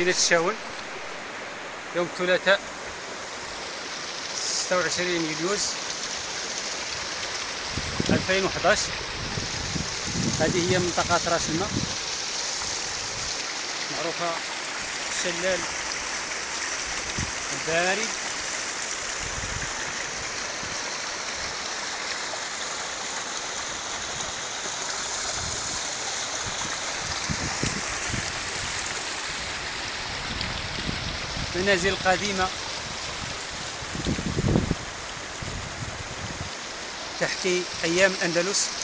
مدينة الشاون يوم الثلاثاء 26 يوليوز 2011 هذه هي منطقة راس الماء. معروفة الشلال البارد منازل قديمة تحكي أيام الأندلس.